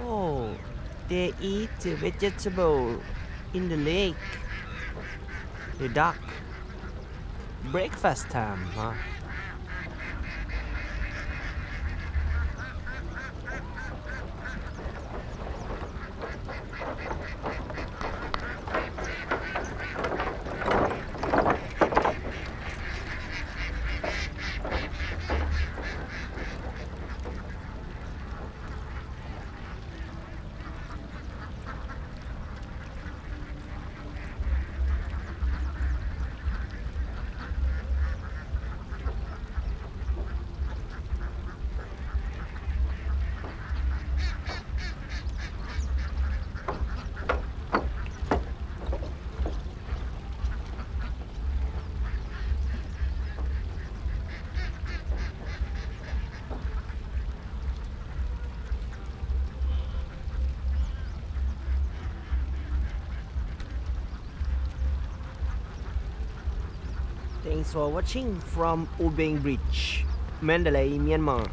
Oh, they eat vegetable in the lake. The duck. Breakfast time, huh? Thanks for watching from U Bein Bridge, Mandalay, Myanmar.